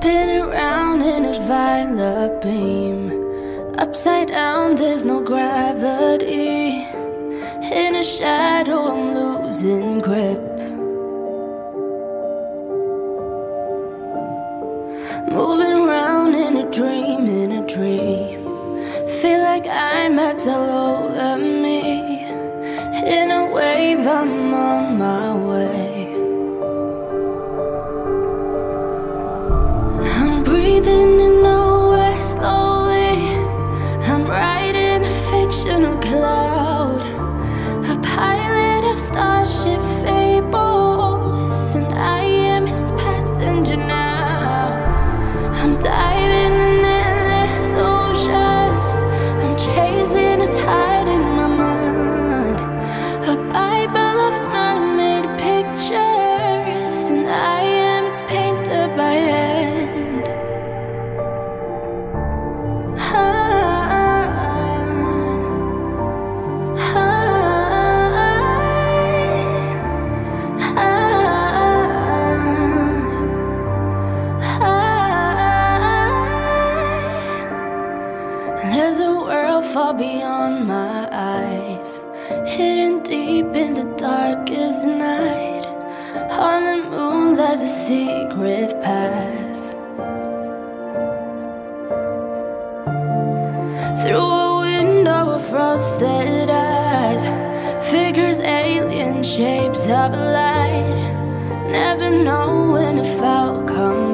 Spin around in a violet beam. Upside down, there's no gravity. In a shadow, I'm losing grip. Moving around in a dream, in a dream. Feel like IMAX all over me. In a wave, I'm on my way. Far beyond my eyes, hidden deep in the darkest night. On the moon lies a secret path. Through a window of frosted eyes, figures alien shapes of light. Never knowing if I'll come